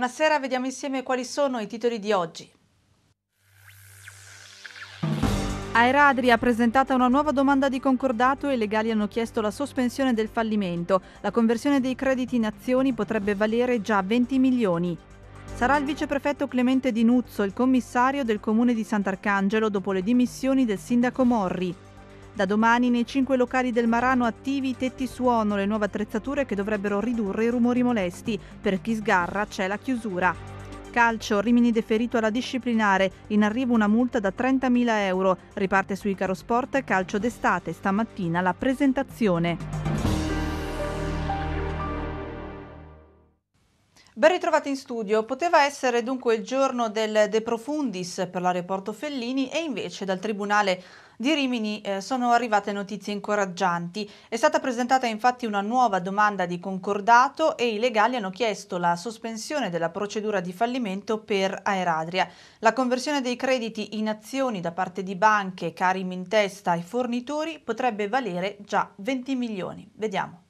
Buonasera, vediamo insieme quali sono i titoli di oggi. Aeradri ha presentato una nuova domanda di concordato e i legali hanno chiesto la sospensione del fallimento. La conversione dei crediti in azioni potrebbe valere già 20 milioni. Sarà il viceprefetto Clemente Di Nuzzo il commissario del comune di Sant'Arcangelo dopo le dimissioni del sindaco Morri. Da domani nei cinque locali del Marano attivi i tetti suono, le nuove attrezzature che dovrebbero ridurre i rumori molesti. Per chi sgarra c'è la chiusura. Calcio, Rimini deferito alla disciplinare, in arrivo una multa da 30.000 euro. Riparte su Icaro Sport calcio d'estate, stamattina la presentazione. Ben ritrovati in studio. Poteva essere dunque il giorno del De Profundis per l'aeroporto Fellini e invece dal Tribunale di Rimini eh, sono arrivate notizie incoraggianti. È stata presentata infatti una nuova domanda di concordato e i legali hanno chiesto la sospensione della procedura di fallimento per Aeradria. La conversione dei crediti in azioni da parte di banche, Carim in testa e fornitori potrebbe valere già 20 milioni. Vediamo.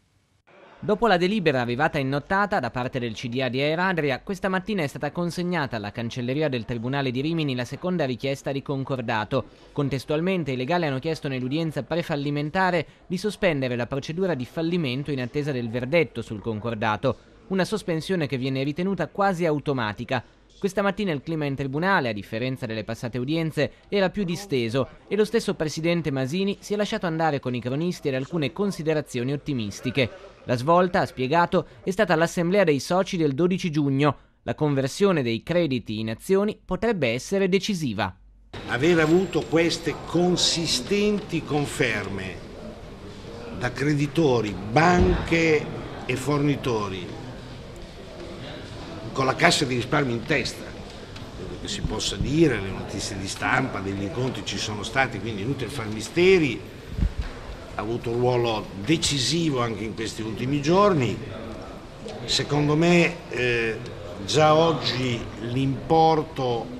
Dopo la delibera arrivata in nottata da parte del CDA di Aeradria, questa mattina è stata consegnata alla cancelleria del Tribunale di Rimini la seconda richiesta di concordato. Contestualmente i legali hanno chiesto nell'udienza prefallimentare di sospendere la procedura di fallimento in attesa del verdetto sul concordato, una sospensione che viene ritenuta quasi automatica, questa mattina il clima in tribunale, a differenza delle passate udienze, era più disteso e lo stesso presidente Masini si è lasciato andare con i cronisti ad alcune considerazioni ottimistiche. La svolta, ha spiegato, è stata l'assemblea dei soci del 12 giugno. La conversione dei crediti in azioni potrebbe essere decisiva. Aver avuto queste consistenti conferme da creditori, banche e fornitori con la cassa di risparmio in testa, credo che si possa dire, le notizie di stampa, degli incontri ci sono stati, quindi inutile fare misteri, ha avuto un ruolo decisivo anche in questi ultimi giorni. Secondo me eh, già oggi l'importo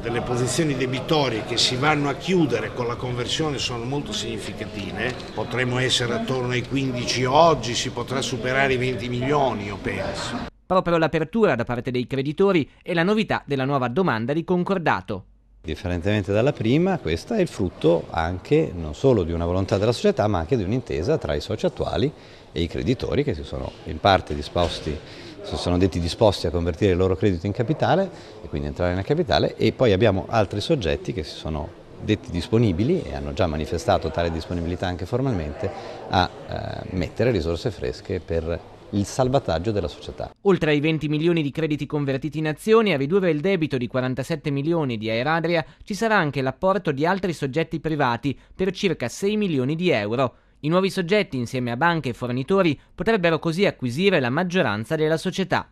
delle posizioni debitorie che si vanno a chiudere con la conversione sono molto significative, potremmo essere attorno ai 15 oggi, si potrà superare i 20 milioni, io penso proprio l'apertura da parte dei creditori e la novità della nuova domanda di concordato. Differentemente dalla prima, questa è il frutto anche non solo di una volontà della società, ma anche di un'intesa tra i soci attuali e i creditori che si sono in parte disposti, si sono detti disposti a convertire il loro credito in capitale e quindi entrare nel capitale e poi abbiamo altri soggetti che si sono detti disponibili e hanno già manifestato tale disponibilità anche formalmente a eh, mettere risorse fresche per il salvataggio della società. Oltre ai 20 milioni di crediti convertiti in azioni, a ridurre il debito di 47 milioni di Aeradria ci sarà anche l'apporto di altri soggetti privati per circa 6 milioni di euro. I nuovi soggetti, insieme a banche e fornitori, potrebbero così acquisire la maggioranza della società.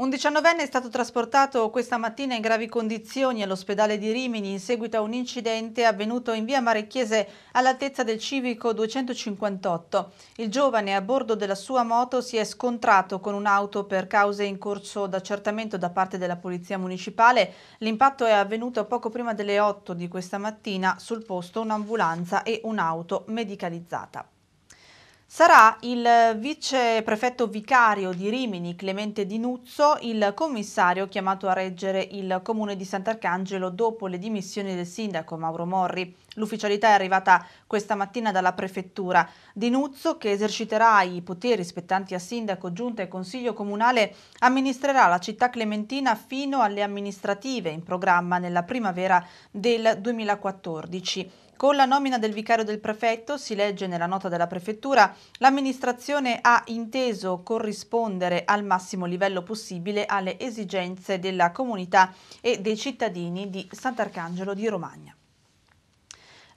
Un diciannovenne è stato trasportato questa mattina in gravi condizioni all'ospedale di Rimini in seguito a un incidente avvenuto in via Marecchiese all'altezza del civico 258. Il giovane a bordo della sua moto si è scontrato con un'auto per cause in corso d'accertamento da parte della polizia municipale. L'impatto è avvenuto poco prima delle 8 di questa mattina sul posto un'ambulanza e un'auto medicalizzata. Sarà il vice prefetto vicario di Rimini, Clemente Di Nuzzo, il commissario chiamato a reggere il comune di Sant'Arcangelo dopo le dimissioni del sindaco Mauro Morri. L'ufficialità è arrivata questa mattina dalla prefettura. Di Nuzzo, che eserciterà i poteri spettanti a sindaco, giunta e consiglio comunale, amministrerà la città clementina fino alle amministrative in programma nella primavera del 2014. Con la nomina del vicario del prefetto, si legge nella nota della prefettura, l'amministrazione ha inteso corrispondere al massimo livello possibile alle esigenze della comunità e dei cittadini di Sant'Arcangelo di Romagna.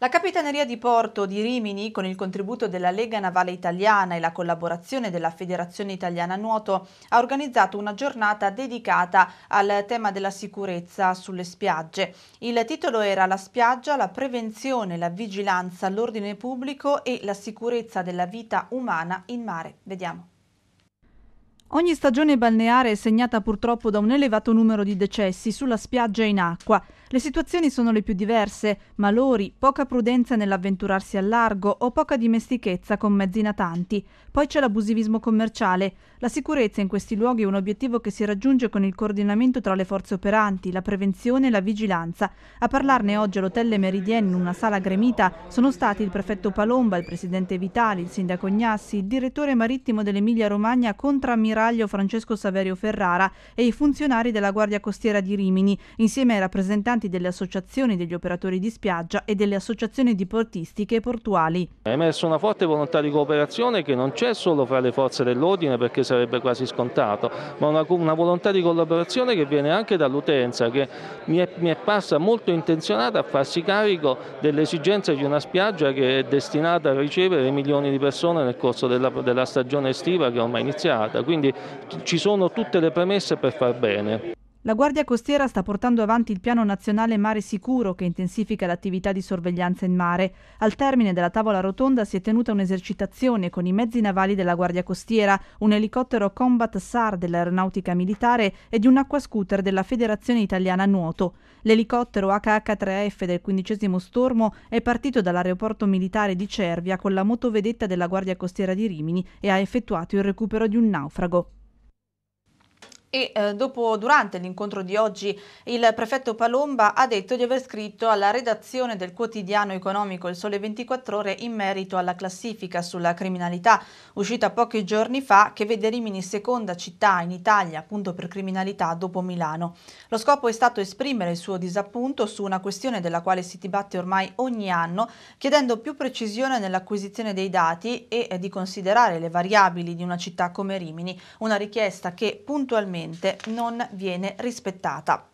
La Capitaneria di Porto di Rimini, con il contributo della Lega Navale Italiana e la collaborazione della Federazione Italiana Nuoto, ha organizzato una giornata dedicata al tema della sicurezza sulle spiagge. Il titolo era La spiaggia, la prevenzione, la vigilanza, l'ordine pubblico e la sicurezza della vita umana in mare. Vediamo. Ogni stagione balneare è segnata purtroppo da un elevato numero di decessi sulla spiaggia e in acqua. Le situazioni sono le più diverse, malori, poca prudenza nell'avventurarsi al largo o poca dimestichezza con mezzi natanti. Poi c'è l'abusivismo commerciale. La sicurezza in questi luoghi è un obiettivo che si raggiunge con il coordinamento tra le forze operanti, la prevenzione e la vigilanza. A parlarne oggi all'Hotel Meridienne in una sala gremita sono stati il prefetto Palomba, il presidente Vitali, il sindaco Gnassi, il direttore marittimo dell'Emilia Romagna contrammiraglio Francesco Saverio Ferrara e i funzionari della Guardia Costiera di Rimini, insieme ai rappresentanti delle associazioni degli operatori di spiaggia e delle associazioni diportistiche e portuali. È emersa una forte volontà di cooperazione che non c'è solo fra le forze dell'ordine perché sarebbe quasi scontato, ma una, una volontà di collaborazione che viene anche dall'utenza che mi è, mi è passa molto intenzionata a farsi carico delle esigenze di una spiaggia che è destinata a ricevere milioni di persone nel corso della, della stagione estiva che è ormai iniziata, quindi ci sono tutte le premesse per far bene. La Guardia Costiera sta portando avanti il Piano Nazionale Mare Sicuro che intensifica l'attività di sorveglianza in mare. Al termine della tavola rotonda si è tenuta un'esercitazione con i mezzi navali della Guardia Costiera, un elicottero Combat SAR dell'Aeronautica Militare e di un acquascooter della Federazione Italiana Nuoto. L'elicottero HH-3F del quindicesimo stormo è partito dall'aeroporto militare di Cervia con la motovedetta della Guardia Costiera di Rimini e ha effettuato il recupero di un naufrago. E eh, dopo, durante l'incontro di oggi, il prefetto Palomba ha detto di aver scritto alla redazione del quotidiano economico Il Sole 24 Ore in merito alla classifica sulla criminalità uscita pochi giorni fa che vede Rimini seconda città in Italia appunto per criminalità dopo Milano. Lo scopo è stato esprimere il suo disappunto su una questione della quale si dibatte ormai ogni anno, chiedendo più precisione nell'acquisizione dei dati e eh, di considerare le variabili di una città come Rimini, una richiesta che puntualmente non viene rispettata.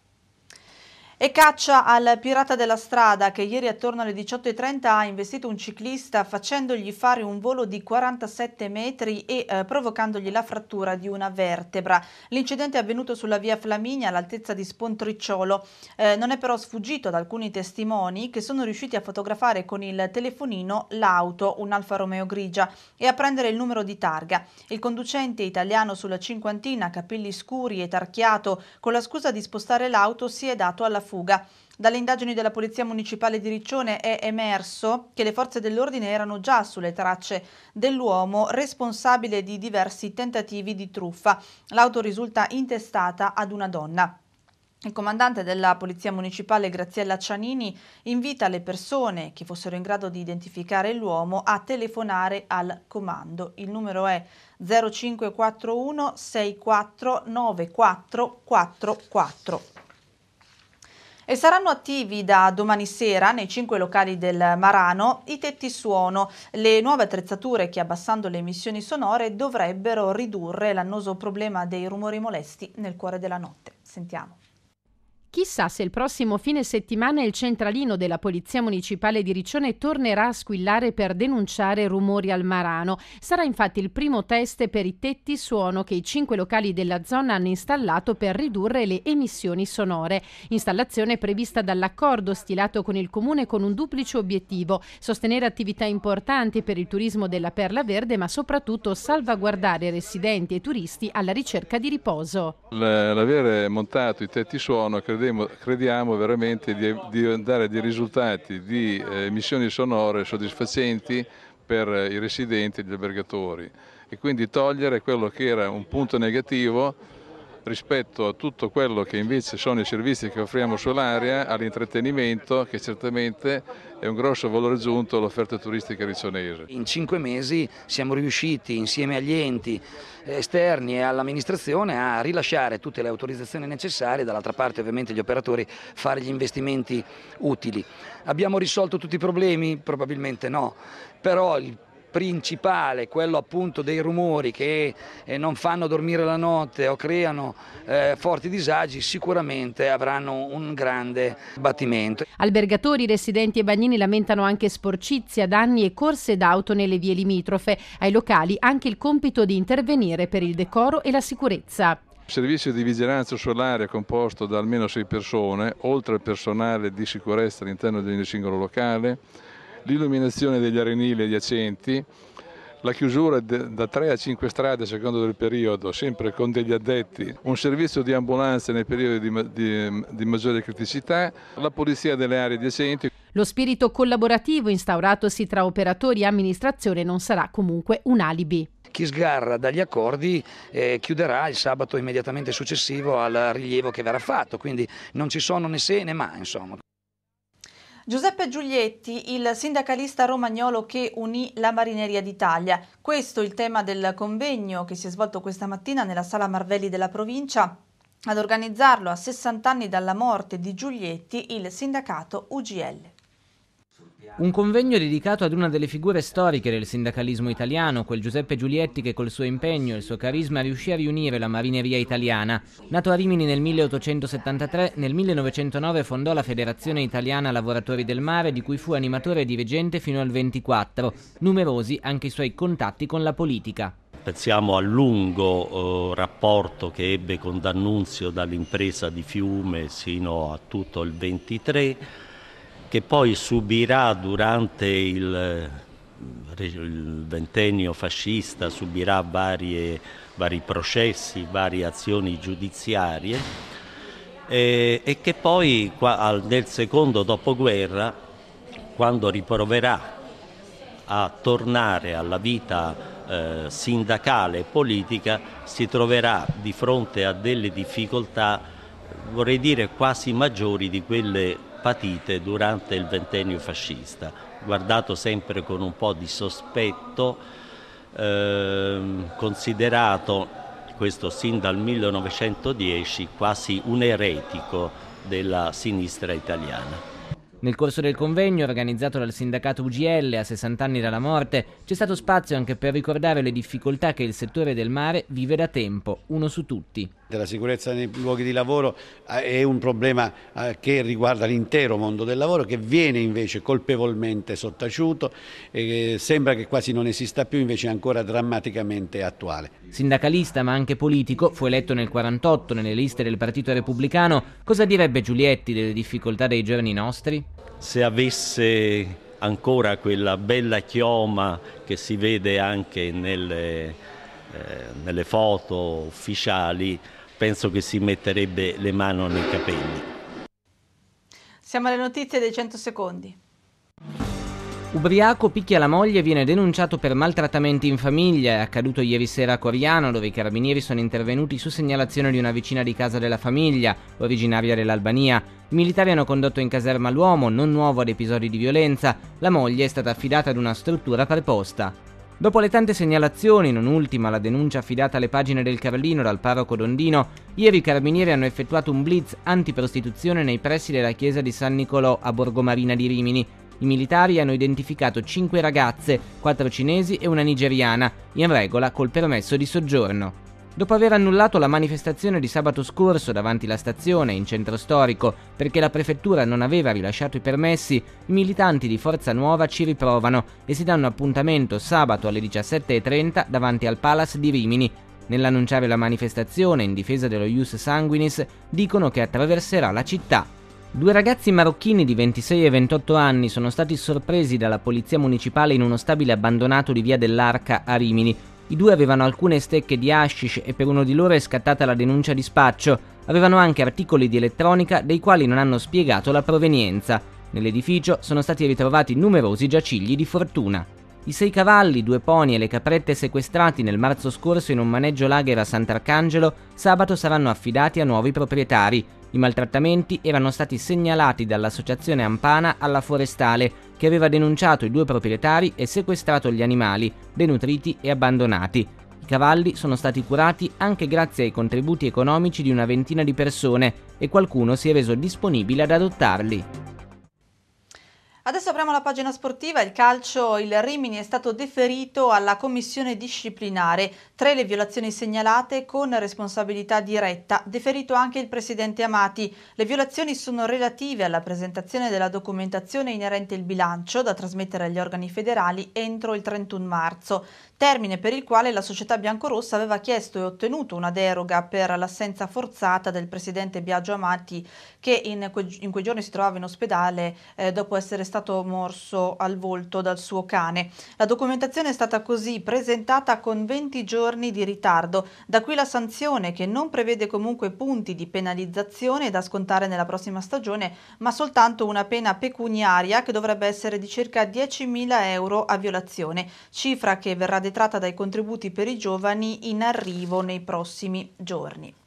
E caccia al pirata della strada che ieri attorno alle 18.30 ha investito un ciclista facendogli fare un volo di 47 metri e eh, provocandogli la frattura di una vertebra. L'incidente è avvenuto sulla via Flaminia all'altezza di Spontricciolo. Eh, non è però sfuggito ad alcuni testimoni che sono riusciti a fotografare con il telefonino l'auto, un Alfa Romeo grigia, e a prendere il numero di targa. Il conducente italiano sulla cinquantina, capelli scuri e tarchiato, con la scusa di spostare l'auto si è dato alla fuga. Dalle indagini della Polizia Municipale di Riccione è emerso che le forze dell'ordine erano già sulle tracce dell'uomo responsabile di diversi tentativi di truffa. L'auto risulta intestata ad una donna. Il comandante della Polizia Municipale Graziella Cianini invita le persone che fossero in grado di identificare l'uomo a telefonare al comando. Il numero è 0541 649444. E saranno attivi da domani sera nei cinque locali del Marano i tetti suono, le nuove attrezzature che abbassando le emissioni sonore dovrebbero ridurre l'annoso problema dei rumori molesti nel cuore della notte. Sentiamo. Chissà se il prossimo fine settimana il centralino della Polizia Municipale di Riccione tornerà a squillare per denunciare rumori al Marano. Sarà infatti il primo test per i tetti suono che i cinque locali della zona hanno installato per ridurre le emissioni sonore. Installazione prevista dall'accordo stilato con il comune con un duplice obiettivo: sostenere attività importanti per il turismo della Perla Verde, ma soprattutto salvaguardare residenti e turisti alla ricerca di riposo. L'avere montato i tetti suono credo crediamo, crediamo veramente di, di, dare dei risultati di eh, emissioni sonore soddisfacenti per i residenti e gli albergatori. E quindi togliere quello che era un punto negativo rispetto a tutto quello che invece sono i servizi che offriamo sull'area, all'intrattenimento che certamente è un grosso valore aggiunto all'offerta turistica riccionese. In cinque mesi siamo riusciti insieme agli enti esterni e all'amministrazione a rilasciare tutte le autorizzazioni necessarie, dall'altra parte ovviamente gli operatori fare gli investimenti utili. Abbiamo risolto tutti i problemi? Probabilmente no, però il principale, quello appunto dei rumori che eh, non fanno dormire la notte o creano eh, forti disagi, sicuramente avranno un grande battimento. Albergatori, residenti e bagnini lamentano anche sporcizia, danni e corse d'auto nelle vie limitrofe. Ai locali anche il compito di intervenire per il decoro e la sicurezza. Il servizio di vigilanza solare è composto da almeno sei persone, oltre al personale di sicurezza all'interno del singolo locale, l'illuminazione degli arenili adiacenti, la chiusura da 3 a 5 strade a seconda del periodo, sempre con degli addetti, un servizio di ambulanza nei periodi di, di, di maggiore criticità, la polizia delle aree adiacenti. Lo spirito collaborativo instauratosi tra operatori e amministrazione non sarà comunque un alibi chi sgarra dagli accordi eh, chiuderà il sabato immediatamente successivo al rilievo che verrà fatto, quindi non ci sono né se né ma insomma. Giuseppe Giulietti, il sindacalista romagnolo che unì la Marineria d'Italia. Questo è il tema del convegno che si è svolto questa mattina nella Sala Marvelli della provincia. Ad organizzarlo a 60 anni dalla morte di Giulietti il sindacato UGL. Un convegno dedicato ad una delle figure storiche del sindacalismo italiano, quel Giuseppe Giulietti che col suo impegno e il suo carisma riuscì a riunire la marineria italiana. Nato a Rimini nel 1873, nel 1909 fondò la Federazione Italiana Lavoratori del Mare, di cui fu animatore e dirigente fino al 24, numerosi anche i suoi contatti con la politica. Pensiamo al lungo eh, rapporto che ebbe con D'Annunzio dall'impresa di Fiume sino a tutto il 23 che poi subirà durante il, il ventennio fascista, subirà varie, vari processi, varie azioni giudiziarie e, e che poi qua, nel secondo dopoguerra, quando riproverà a tornare alla vita eh, sindacale e politica, si troverà di fronte a delle difficoltà, vorrei dire quasi maggiori di quelle patite durante il ventennio fascista, guardato sempre con un po' di sospetto, eh, considerato questo sin dal 1910 quasi un eretico della sinistra italiana. Nel corso del convegno, organizzato dal sindacato UGL a 60 anni dalla morte, c'è stato spazio anche per ricordare le difficoltà che il settore del mare vive da tempo, uno su tutti. La sicurezza nei luoghi di lavoro eh, è un problema eh, che riguarda l'intero mondo del lavoro, che viene invece colpevolmente sottaciuto e sembra che quasi non esista più, invece è ancora drammaticamente attuale. Sindacalista ma anche politico, fu eletto nel 48 nelle liste del Partito Repubblicano. Cosa direbbe Giulietti delle difficoltà dei giorni nostri? Se avesse ancora quella bella chioma che si vede anche nelle, eh, nelle foto ufficiali, penso che si metterebbe le mani nei capelli. Siamo alle notizie dei 100 secondi. Ubriaco picchia la moglie e viene denunciato per maltrattamenti in famiglia. È accaduto ieri sera a Coriano, dove i carabinieri sono intervenuti su segnalazione di una vicina di casa della famiglia, originaria dell'Albania. I militari hanno condotto in caserma l'uomo, non nuovo ad episodi di violenza. La moglie è stata affidata ad una struttura preposta. Dopo le tante segnalazioni, non ultima la denuncia affidata alle pagine del Carlino dal parroco Dondino, ieri i carabinieri hanno effettuato un blitz antiprostituzione nei pressi della chiesa di San Nicolò a Borgomarina di Rimini. I militari hanno identificato 5 ragazze, 4 cinesi e una nigeriana, in regola col permesso di soggiorno. Dopo aver annullato la manifestazione di sabato scorso davanti alla stazione in centro storico perché la prefettura non aveva rilasciato i permessi, i militanti di Forza Nuova ci riprovano e si danno appuntamento sabato alle 17.30 davanti al Palace di Rimini. Nell'annunciare la manifestazione in difesa dello Ius Sanguinis dicono che attraverserà la città. Due ragazzi marocchini di 26 e 28 anni sono stati sorpresi dalla polizia municipale in uno stabile abbandonato di via dell'Arca a Rimini i due avevano alcune stecche di hashish e per uno di loro è scattata la denuncia di spaccio. Avevano anche articoli di elettronica dei quali non hanno spiegato la provenienza. Nell'edificio sono stati ritrovati numerosi giacigli di fortuna. I sei cavalli, due pony e le caprette sequestrati nel marzo scorso in un maneggio lager a Sant'Arcangelo sabato saranno affidati a nuovi proprietari. I maltrattamenti erano stati segnalati dall'associazione Ampana alla Forestale, che aveva denunciato i due proprietari e sequestrato gli animali, denutriti e abbandonati. I cavalli sono stati curati anche grazie ai contributi economici di una ventina di persone e qualcuno si è reso disponibile ad adottarli. Adesso apriamo la pagina sportiva, il calcio, il Rimini è stato deferito alla commissione disciplinare, tre le violazioni segnalate con responsabilità diretta, deferito anche il presidente Amati. Le violazioni sono relative alla presentazione della documentazione inerente il bilancio da trasmettere agli organi federali entro il 31 marzo termine per il quale la società biancorossa aveva chiesto e ottenuto una deroga per l'assenza forzata del presidente Biagio Amati che in, que in quei giorni si trovava in ospedale eh, dopo essere stato stato morso al volto dal suo cane. La documentazione è stata così presentata con 20 giorni di ritardo, da qui la sanzione che non prevede comunque punti di penalizzazione da scontare nella prossima stagione, ma soltanto una pena pecuniaria che dovrebbe essere di circa 10.000 euro a violazione, cifra che verrà detratta dai contributi per i giovani in arrivo nei prossimi giorni.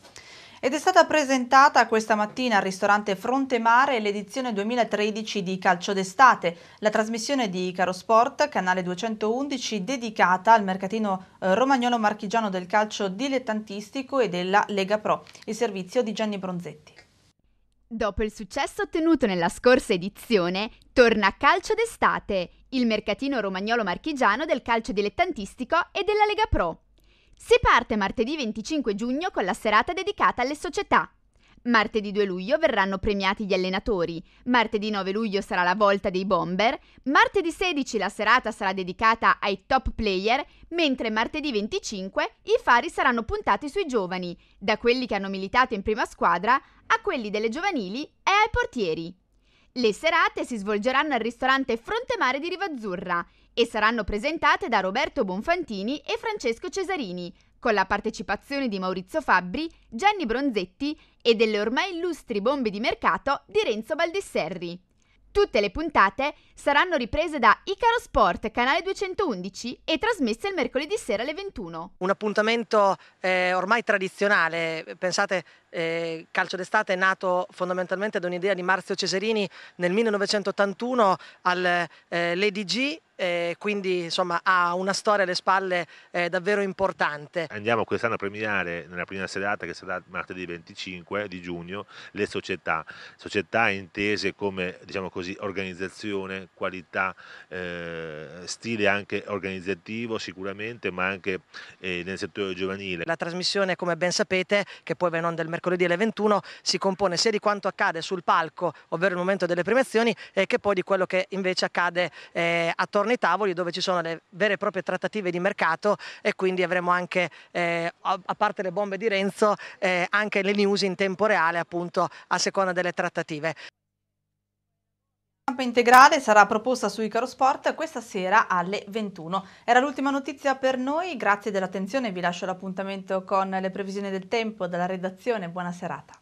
Ed è stata presentata questa mattina al ristorante Fronte Mare l'edizione 2013 di Calcio d'estate, la trasmissione di Caro Sport, canale 211, dedicata al mercatino eh, romagnolo marchigiano del calcio dilettantistico e della Lega Pro, il servizio di Gianni Bronzetti. Dopo il successo ottenuto nella scorsa edizione, torna Calcio d'estate, il mercatino romagnolo marchigiano del calcio dilettantistico e della Lega Pro. Si parte martedì 25 giugno con la serata dedicata alle società. Martedì 2 luglio verranno premiati gli allenatori, martedì 9 luglio sarà la volta dei bomber, martedì 16 la serata sarà dedicata ai top player, mentre martedì 25 i fari saranno puntati sui giovani, da quelli che hanno militato in prima squadra a quelli delle giovanili e ai portieri. Le serate si svolgeranno al ristorante Frontemare di Rivazzurra e saranno presentate da Roberto Bonfantini e Francesco Cesarini, con la partecipazione di Maurizio Fabbri, Gianni Bronzetti e delle ormai illustri bombe di mercato di Renzo Baldesserri. Tutte le puntate saranno riprese da Icaro Sport, canale 211 e trasmesse il mercoledì sera alle 21. Un appuntamento eh, ormai tradizionale, pensate eh, Calcio d'estate è nato fondamentalmente da un'idea di Marzio Cesarini nel 1981 all'EDG eh, quindi insomma ha una storia alle spalle eh, davvero importante. Andiamo quest'anno a premiare nella prima serata che sarà martedì 25 di giugno le società, società intese come diciamo così organizzazione, qualità, eh, stile anche organizzativo sicuramente ma anche eh, nel settore giovanile. La trasmissione come ben sapete che poi va in onda il mercoledì alle 21 si compone sia di quanto accade sul palco ovvero il momento delle premiazioni che poi di quello che invece accade eh, attorno ai tavoli dove ci sono le vere e proprie trattative di mercato e quindi avremo anche, eh, a parte le bombe di Renzo, eh, anche le news in tempo reale appunto a seconda delle trattative. La stampa integrale sarà proposta su Icaro Sport questa sera alle 21. Era l'ultima notizia per noi, grazie dell'attenzione, vi lascio l'appuntamento con le previsioni del tempo dalla redazione, buona serata.